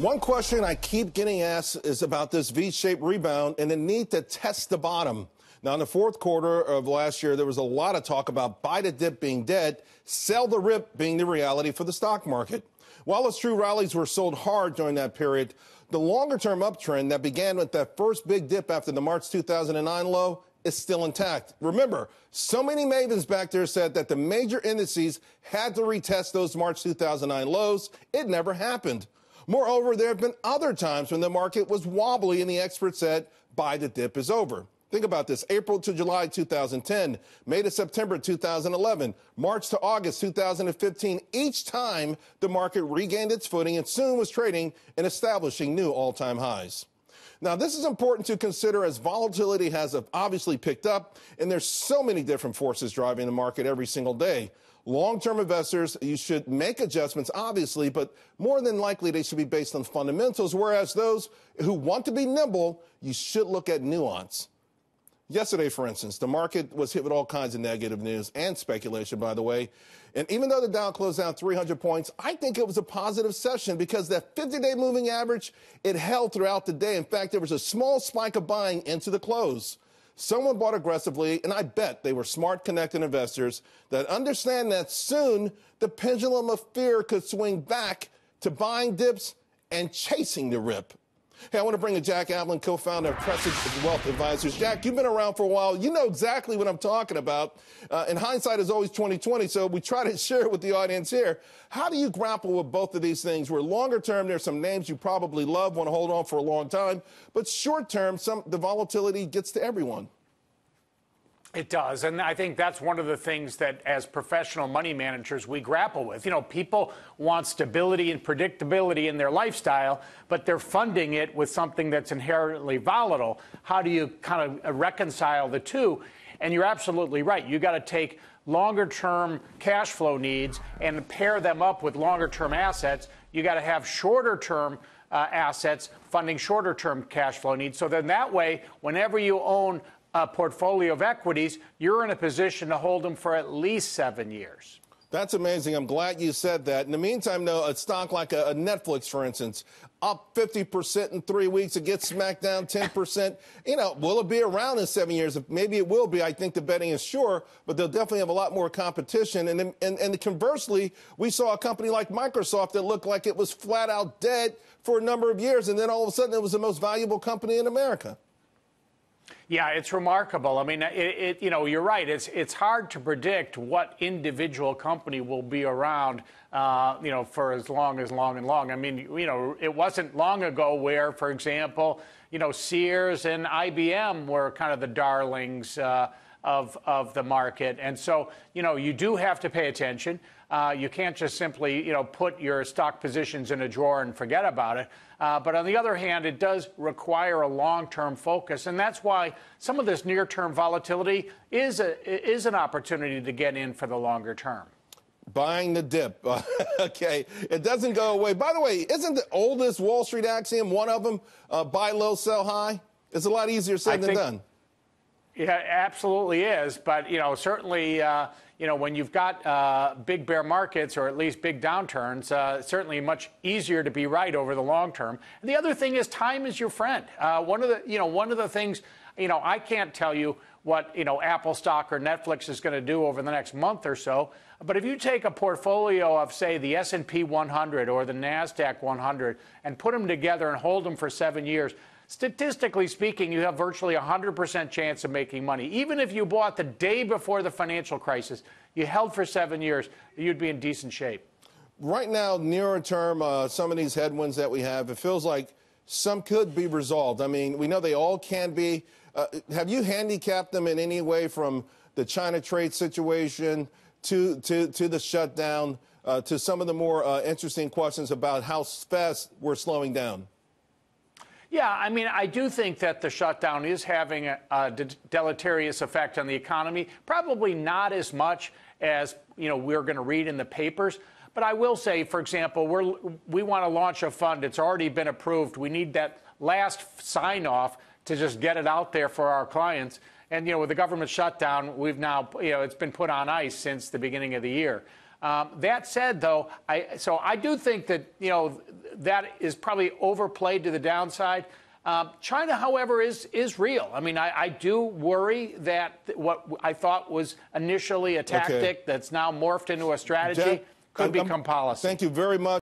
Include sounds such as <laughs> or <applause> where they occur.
One question I keep getting asked is about this V-shaped rebound and the need to test the bottom. Now, in the fourth quarter of last year, there was a lot of talk about buy the dip being dead, sell the rip being the reality for the stock market. While its true rallies were sold hard during that period, the longer term uptrend that began with that first big dip after the March 2009 low is still intact. Remember, so many mavens back there said that the major indices had to retest those March 2009 lows. It never happened. Moreover, there have been other times when the market was wobbly and the experts said, buy the dip is over. Think about this April to July 2010, May to September 2011, March to August 2015. Each time the market regained its footing and soon was trading and establishing new all time highs. Now, this is important to consider as volatility has obviously picked up, and there's so many different forces driving the market every single day. Long term investors, you should make adjustments, obviously, but more than likely they should be based on fundamentals, whereas those who want to be nimble, you should look at nuance. Yesterday, for instance, the market was hit with all kinds of negative news and speculation, by the way. And even though the Dow closed down 300 points, I think it was a positive session because that 50 day moving average, it held throughout the day. In fact, there was a small spike of buying into the close. Someone bought aggressively, and I bet they were smart, connected investors that understand that soon the pendulum of fear could swing back to buying dips and chasing the rip. Hey, I want to bring in Jack Ablin, co-founder of Cresset Wealth Advisors. Jack, you've been around for a while. You know exactly what I'm talking about. Uh, and hindsight is always 2020, so we try to <laughs> share it with the audience here. How do you grapple with both of these things? Where longer term, there's some names you probably love, want to hold on for a long time, but short term, some the volatility gets to everyone. It does. And I think that's one of the things that, as professional money managers, we grapple with. You know, people want stability and predictability in their lifestyle, but they're funding it with something that's inherently volatile. How do you kind of reconcile the two? And you're absolutely right. You got to take longer term cash flow needs and pair them up with longer term assets. You got to have shorter term uh, assets funding shorter term cash flow needs. So then that way, whenever you own a portfolio of equities, you're in a position to hold them for at least seven years. That's amazing. I'm glad you said that. In the meantime, though, a stock like a, a Netflix, for instance, up 50% in three weeks, it gets smacked down 10%. You know, will it be around in seven years? Maybe it will be. I think the betting is sure, but they'll definitely have a lot more competition. And, and, and conversely, we saw a company like Microsoft that looked like it was flat out dead for a number of years. And then all of a sudden, it was the most valuable company in America. Yeah, it's remarkable. I mean, it, it, you know, you're right. It's it's hard to predict what individual company will be around, uh, you know, for as long as long and long. I mean, you know, it wasn't long ago where, for example, you know, Sears and IBM were kind of the darlings. Uh, of, of the market. And so, you know, you do have to pay attention. Uh, you can't just simply, you know, put your stock positions in a drawer and forget about it. Uh, but on the other hand, it does require a long-term focus, and that's why some of this near-term volatility is a, is an opportunity to get in for the longer term. Buying the dip. <laughs> okay. It doesn't go away. By the way, isn't the oldest Wall Street axiom one of them uh, buy low, sell high? It's a lot easier said I than think, done. Yeah, absolutely is. But, you know, certainly, uh, you know, when you've got uh, big bear markets or at least big downturns, uh, certainly much easier to be right over the long term. And the other thing is time is your friend. Uh, one of the, you know, one of the things, you know, I can't tell you what, you know, Apple stock or Netflix is going to do over the next month or so. But if you take a portfolio of, say, the S&P 100 or the NASDAQ 100 and put them together and hold them for seven years, statistically speaking, you have virtually a 100% chance of making money. Even if you bought the day before the financial crisis, you held for seven years, you'd be in decent shape. Right now, nearer term, uh, some of these headwinds that we have, it feels like some could be resolved. I mean, we know they all can be. Uh, have you handicapped them in any way from the China trade situation to, to, to the shutdown uh, to some of the more uh, interesting questions about how fast we're slowing down? Yeah, I mean, I do think that the shutdown is having a, a deleterious effect on the economy. Probably not as much as you know we're going to read in the papers. But I will say, for example, we're, we want to launch a fund. It's already been approved. We need that last sign off to just get it out there for our clients. And you know, with the government shutdown, we've now you know it's been put on ice since the beginning of the year. Um, that said, though, I, so I do think that you know that is probably overplayed to the downside. Um, China, however, is is real. I mean, I, I do worry that what I thought was initially a tactic Okay. that's now morphed into a strategy Jeff, could I'm- I'm- become policy. Thank you very much.